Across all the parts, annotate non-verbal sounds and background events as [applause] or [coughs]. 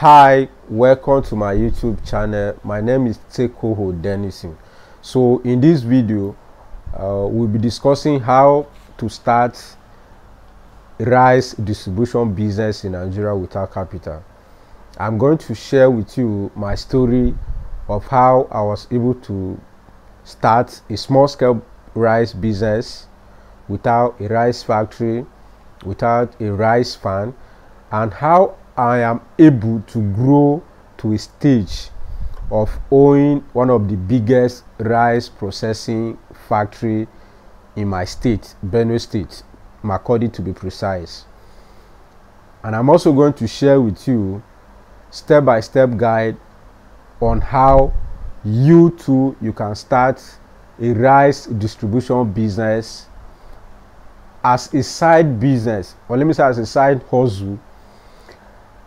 Hi, welcome to my YouTube channel. My name is Tsekohol Denison. So in this video, uh, we'll be discussing how to start rice distribution business in Nigeria without capital. I'm going to share with you my story of how I was able to start a small scale rice business without a rice factory, without a rice farm, and how I am able to grow to a stage of owning one of the biggest rice processing factory in my state, Benue State, Makurdi to be precise. And I'm also going to share with you step by step guide on how you too you can start a rice distribution business as a side business or let me say as a side hustle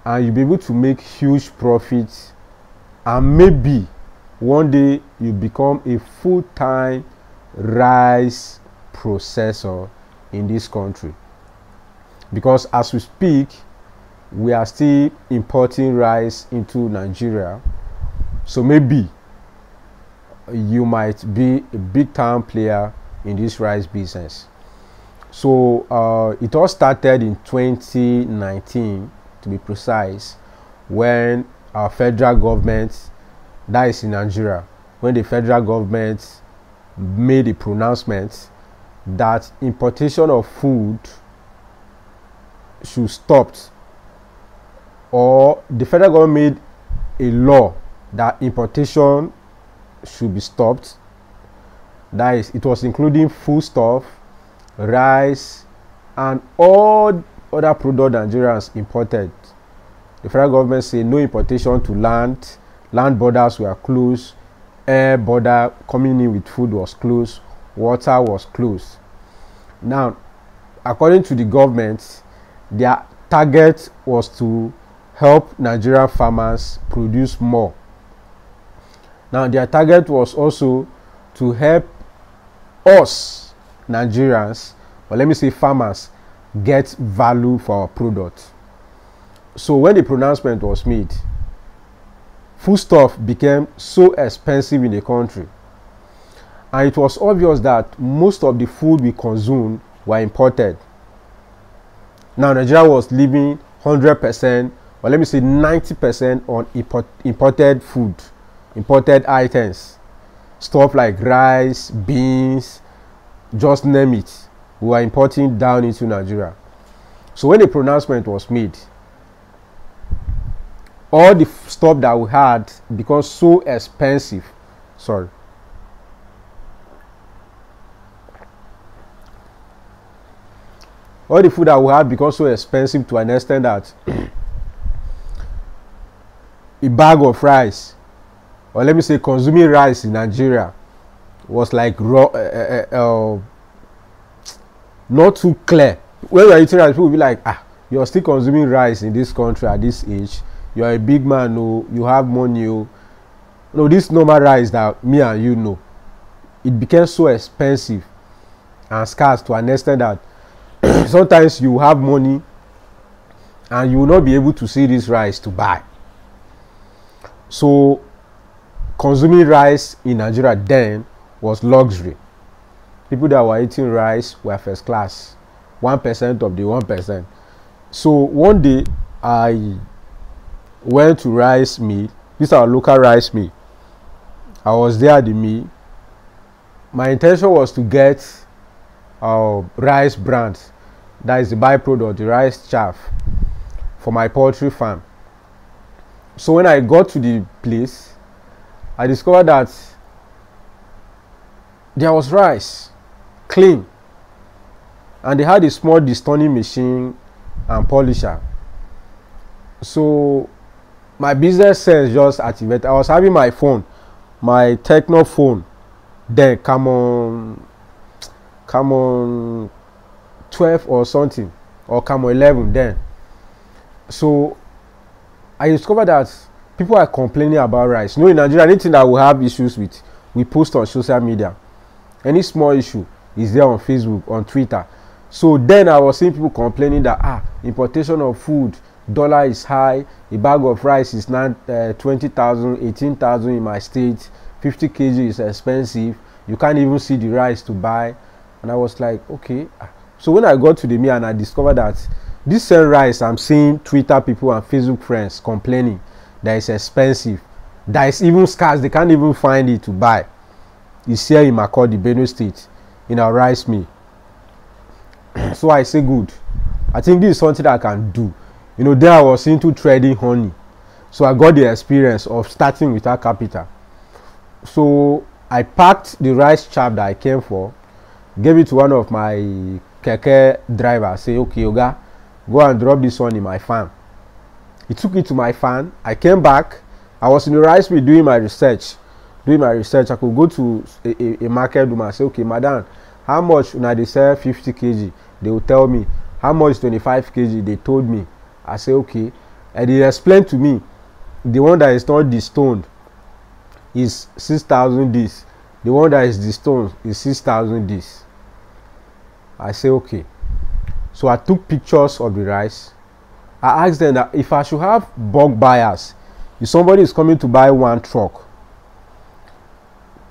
and you'll be able to make huge profits. And maybe one day you become a full-time rice processor in this country. Because as we speak we are still importing rice into nigeria. So maybe you might be a big time player in this rice business. So uh, it all started in 2019 to be precise when our federal government that is in nigeria when the federal government made a pronouncement that importation of food should stop or the federal government made a law that importation should be stopped that is it was including foodstuff rice and all other product nigerians imported. The federal government said no importation to land. Land borders were closed. Air border coming in with food was closed. Water was closed. Now according to the government their target was to help nigerian farmers produce more. Now their target was also to help us nigerians or let me say farmers get value for our product. So when the pronouncement was made foodstuff became so expensive in the country. And it was obvious that most of the food we consumed were imported. Now nigeria was living 100% or let me say 90% on import, imported food imported items. Stuff like rice beans just name it we were importing down into nigeria. So when the pronouncement was made all the stuff that we had become so expensive sorry. All the food that we had become so expensive to an extent that [clears throat] a bag of rice or let me say consuming rice in nigeria was like raw uh, uh, uh, not too clear. When you are eating rice people will be like ah you are still consuming rice in this country at this age. You are a big man o you have money o no this normal rice that me and you know it became so expensive and scarce to an extent that [coughs] sometimes you have money and you will not be able to see this rice to buy. So consuming rice in nigeria then was luxury people that were eating rice were first class one percent of the one percent. So one day i went to rice mill this our local rice mill. I was there at the mill. My intention was to get uh, rice bran that is the byproduct the rice chaff for my poultry farm. So when i got to the place i discovered that there was rice clean. And they had a small destoning machine and polisher. So my business sense just activated. I was having my phone my Tecno phone. Then Camon come on twelve or something or Camon eleven then. So i discovered that people are complaining about rice. You know in nigeria anything that we have issues with we post on social media. Any small issue is there on facebook on twitter. So then i was seeing people complaining that ah importation of food dollar is high a bag of rice is now uh, 20000 18000 in my state 50 kg is expensive you can't even see the rice to buy. And i was like okay so when i got to the mill and i discovered that this same rice i'm seeing twitter people and facebook friends complaining that it's expensive that is even scarce they can't even find it to buy it's here in makurdi benue state in our rice mill. [clears throat] So i say good. I think this is something i can do. You know there i was into trading honey. So i got the experience of starting without capital. So i packed the rice chap that i came for gave it to one of my keke drivers say okay oga go and drop this one in my farm. He took it to my farm. I came back. I was in the rice mill doing my research doing my research. I could go to a a, a market woman say okay madam how much una dey sell fifty kg they will tell me. How much twenty-five kg they told me. I say okay. And they explain to me the one that is not destoned is six thousand this the one that is destoned is six thousand this i say okay. So i took pictures of the rice. I asked them that if i should have bulk buyers if somebody is coming to buy one truck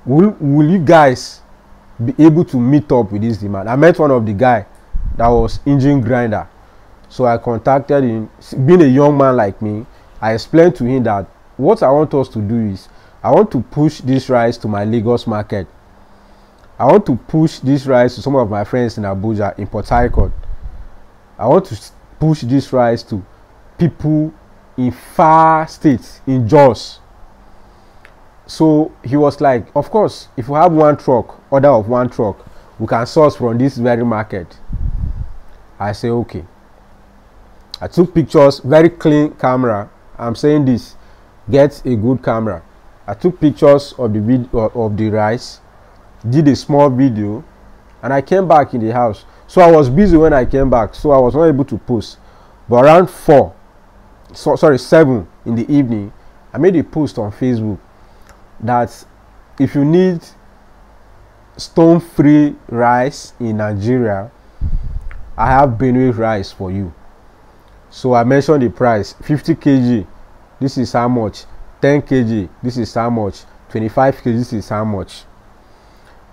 will will you guys be able to meet up with this demand. I met one of the guy that was engine grinder. So i contacted him. Being a young man like me i explained to him that what i want us to do is i want to push this rice to my lagos market. I want to push this rice to some of my friends in abuja in port harcourt. I want to push this rice to people in far states in jos so he was like of course if we have one truck order of one truck we can source from this very market. I say okay. I took pictures very clean camera. I'm saying this get a good camera. I took pictures of the video uh, of the rice did a small video and i came back in the house. So i was busy when i came back so i was not able to post. But around four so, sorry seven in the evening i made a post on facebook that if you need stone free rice in nigeria i have benue rice for you. So i mentioned the price 50 kg this is how much? 10 kg this is how much? 25 kg this is how much?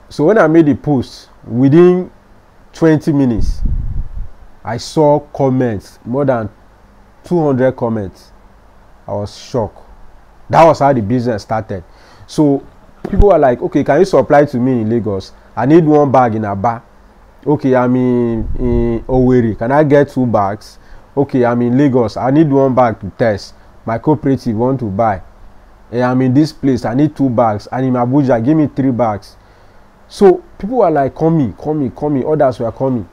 So when i made the post within 20 minutes i saw comments more than 200 comments. I was shocked. That was how the business started so people were like okay can you supply to me in lagos? I need one bag in aba. Okay i'm in in owerri. Can i get two bags? Okay i'm in lagos. I need one bag to test. My cooperative want to buy. And i'm in this place. I need two bags. And in abuja give me three bags. So people were like call me call me call me others were coming.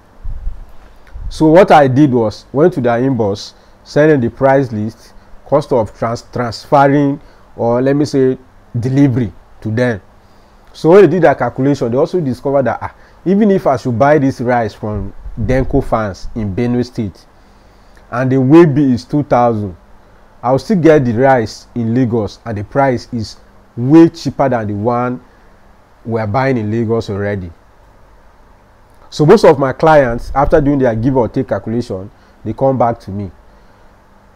So what i did was went to their inbox send them the price list cost of trans transferring or let me say delivery to them. So when they did that calculation they also discovered that ah even if i should buy this rice from denko farms in benue state and the weight bill is two thousand i will still get the rice in lagos and the price is way cheaper than the one we are buying in lagos already. So most of my clients after doing their give or take calculation they come back to me.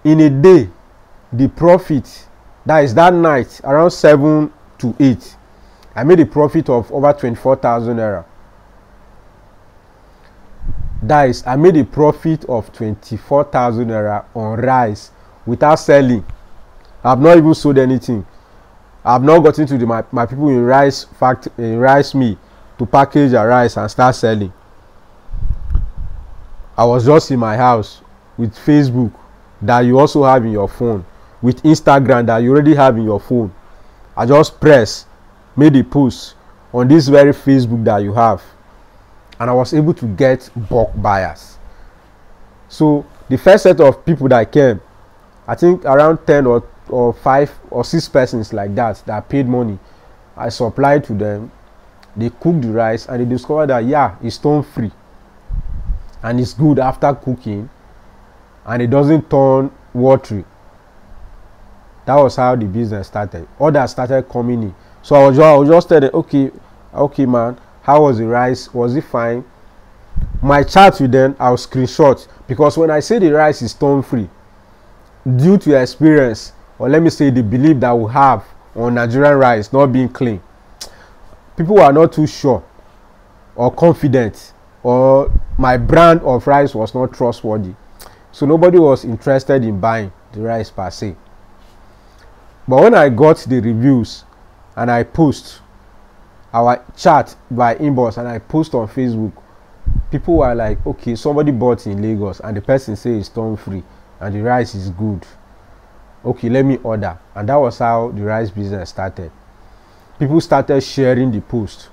In a day the profit that is that night around seven to eight i made a profit of over twenty-four thousand naira. That is i made a profit of twenty-four thousand naira on rice without selling. I have not even sold anything. I have not gotten to the my my people in rice fact in rice mill to package their rice and start selling. I was just in my house with facebook that you also have in your phone with instagram that you already have in your phone. I just press made a post on this very facebook that you have. And i was able to get bulk buyers. So the first set of people that came i think around ten or or five or six persons like that that paid money i supplied to them. They cooked the rice and they discovered that yeah it's stone free. And it's good after cooking. And it doesn't turn watery that was how the business started. Others started coming in. So i was just i was just telling okay okay man how was the rice? Was it fine? My chat with them i will screenshot. Because when i say the rice is stone free due to your experience or let me say the belief that we have on nigerian rice not being clean people were not too sure or confident or my brand of rice was not trustworthy. So nobody was interested in buying the rice per se but when i got the reviews and i post our chat by inbox and i post on facebook people were like okay somebody bought in lagos and the person says it's stone free and the rice is good. Okay let me order. And that was how the rice business started. People started sharing the post.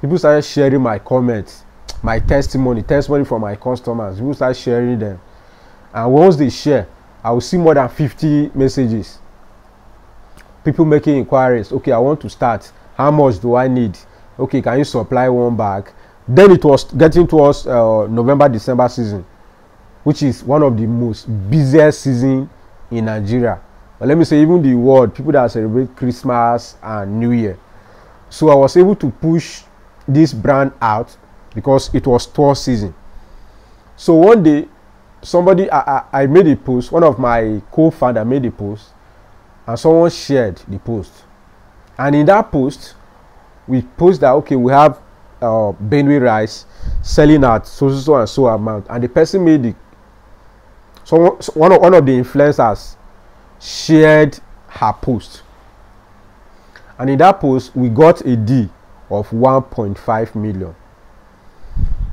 People started sharing my comments my testimony testimony from my customers. People start sharing them. And once they share i will see more than 50 messages people making inquiries okay i want to start. How much do i need? Okay can you supply one bag? Then it was getting towards uh, november december season which is one of the most busiest season in nigeria. But let me say even the world people that celebrate christmas and new year. So i was able to push this brand out because it was tour season. So one day somebody I, I, I made a post one of my co-founder made a post and someone shared the post. And in that post we post that okay we have uh, Benue rice selling at so so and so amount. And the person made the so one of one of the influencers shared her post. And in that post we got a d of 1.5 million.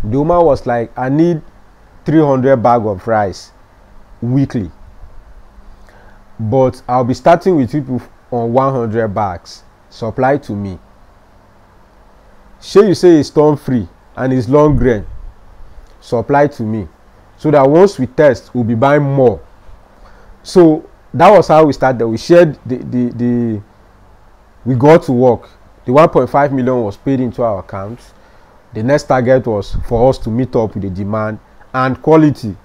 The woman was like i need 300 bag of rice weekly but i'll be starting with people on 100 bags. Supply to me. Shey you say it's stone free and it's long grain? Supply to me. So that once we test we'll be buying more. So that was how we started. We shared the the the we got to work. The 1.5 million was paid into our accounts. the next target was for us to meet up with the demand and quality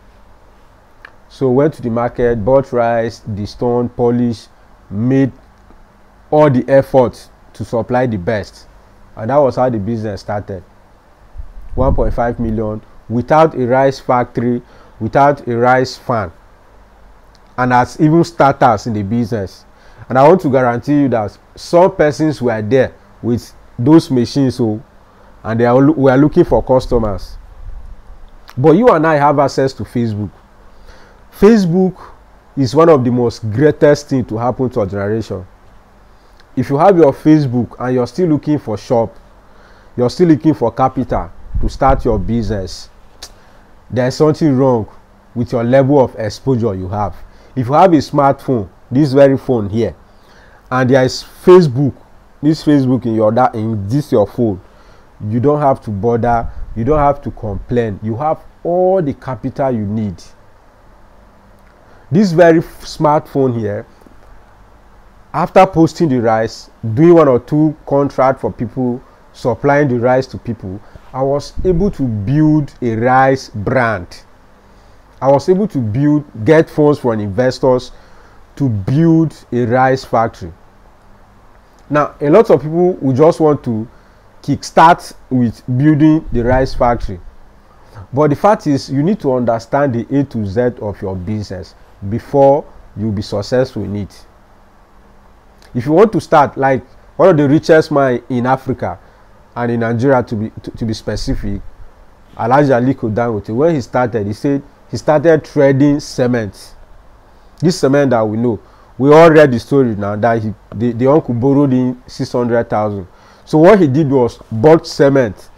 so went to the market bought rice the stone polish made all the effort to supply the best. And that was how the business started. 1.5 million without a rice factory without a rice farm and as even starters in the business. And i want to guarantee you that some persons were there with those machines so oh, and they are we are looking for customers. But you and i have access to facebook facebook is one of the most greatest thing to happen to our generation. If you have your facebook and you're still looking for shop you're still looking for capital to start your business there's something wrong with your level of exposure you have. If you have a smartphone this very phone here and there is facebook this facebook in your in this your phone you don't have to bother you don't have to complain. You have all the capital you need this very smartphone here after posting the rice doing one or two contract for people supplying the rice to people i was able to build a rice brand. I was able to build get funds from investors to build a rice factory. Now a lot of people will just want to kickstart with building the rice factory. But the fact is you need to understand the a to z of your business before you be successful in it. If you want to start like one of the richest man in africa and in nigeria to be to, to be specific alhaji aliko dangote when he started he said he started trading cement. This cement that we know we all read the story now that he the, the uncle borrowed in six hundred thousand. So what he did was bought cement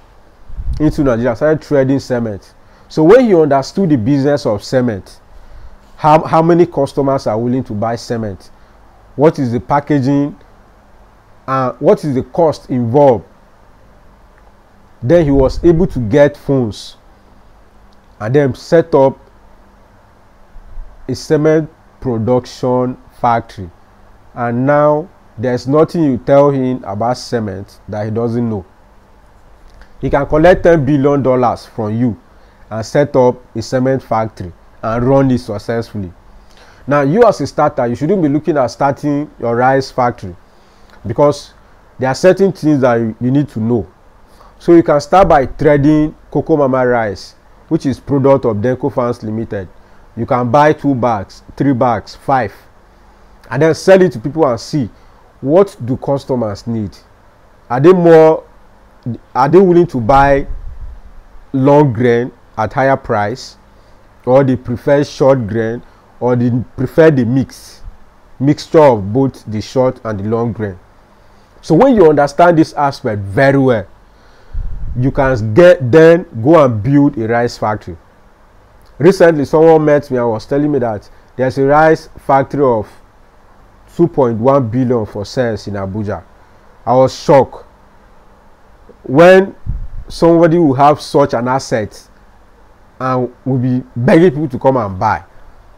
into nigeria started trading cement. So when he understood the business of cement how how many customers are willing to buy cement? What is the packaging? And what is the cost involved? Then he was able to get phones and then set up a cement production factory. And now there's nothing you tell him about cement that he doesn't know. He can collect ten billion dollars from you and set up a cement factory and run it successfully. Now you as a starter you shouldn't be looking at starting your rice factory because there are certain things that you, need to know. So you can start by trading cocoa mama rice which is product of denko farms limited. You can buy two bags three bags five and then sell it to people and see what do customers need. Are they more are they willing to buy long grain at higher price or they prefer short grain or they prefer the mix mixture of both the short and the long grain. So when you understand this aspect very well you can get then go and build a rice factory. Recently someone met me and was telling me that there's a rice factory of 2.1 billion for sales in abuja. I was shocked. When somebody will have such an asset and will be begging people to come and buy.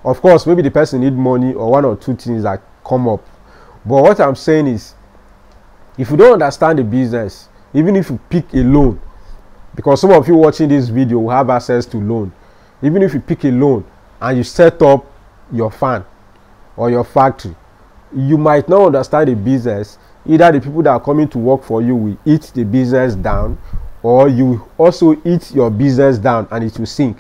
Of course maybe the person need money or one or two things that come up. But what i'm saying is if you don't understand the business even if you pick a loan because some of you watching this video will have access to loan even if you pick a loan and you set up your farm or your factory you might not understand the business. Either the people that are coming to work for you will eat the business down or you also eat your business down and it will sink.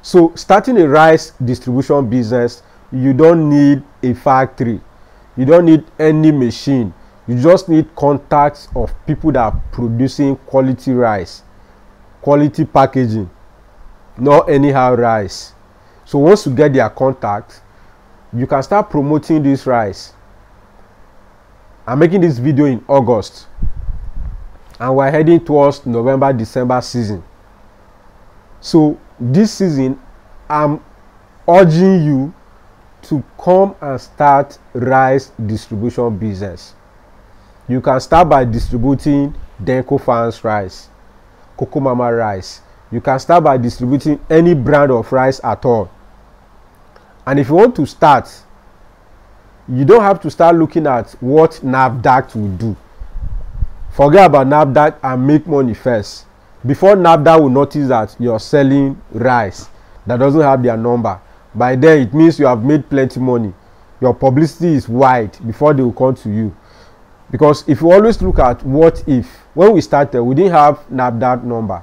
So starting a rice distribution business you don't need a factory. You don't need any machine. You just need contacts of people that are producing quality rice quality packaging not anyhow rice. So once you get their contact you can start promoting this rice. I'm making this video in august and we're heading towards november december season. So this season i'm urging you to come and start rice distribution business. You can start by distributing denko farms rice cocoa mama rice. You can start by distributing any brand of rice at all. And if you want to start you don't have to start looking at what nafdac will do forget about nafdac and make money first. Before nafdac will notice that you're selling rice that doesn't have their number by then it means you have made plenty money. Your publicity is wide before they will come to you. Because if you always look at what if when we started we didn't have nafdac number.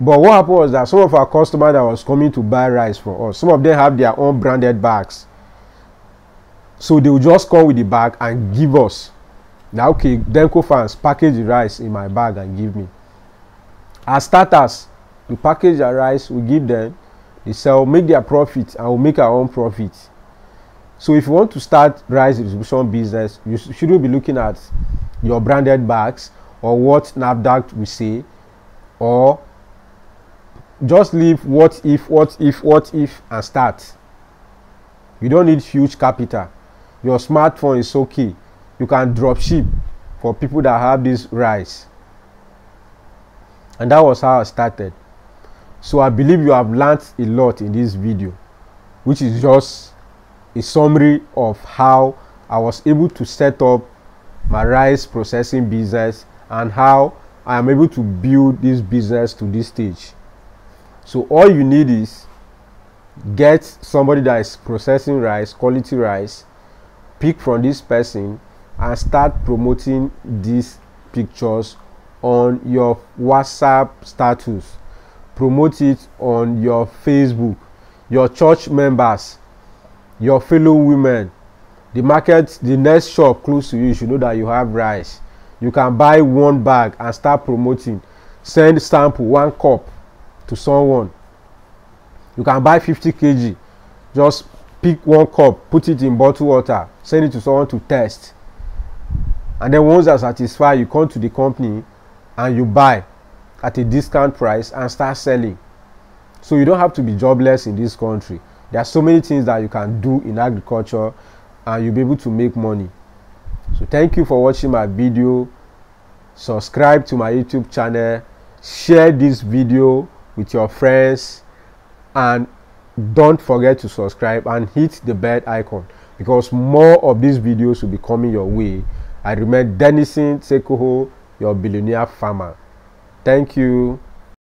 But what happened was that some of our customers that was coming to buy rice from us some of them have their own branded bags. So they will just come with the bag and give us na okay denko farms package the rice in my bag and give me. As starters we package the rice we give them they sell make their profit and we make our own profit. So if you want to start rice distribution business you shouldn't be looking at your branded bags or what nafdac will say or just leave what if what if what if and start. You don't need huge capital. Your smartphone is okay you can drop ship for people that have this rice. And that was how i started. So i believe you have learned a lot in this video which is just a summary of how i was able to set up my rice processing business and how i am able to build this business to this stage. So all you need is get somebody that is processing rice quality rice pick from this person and start promoting these pictures on your whatsapp status. Promote it on your facebook your church members your fellow women. The market the next shop close to you you should know that you have rice. You can buy one bag and start promoting. Send sample one cup to someone. You can buy fifty kg. Just pick one cup put it in bottle water send it to someone to test and then once they're satisfied you come to the company and you buy at a discount price and start selling. So you don't have to be jobless in this country. There are so many things that you can do in agriculture and you'll be able to make money. So thank you for watching my video. Subscribe to my youtube channel. Share this video with your friends. And don't forget to subscribe and hit the bell icon because more of these videos will be coming your way i remain denison sekoho your billionaire farmer. Thank you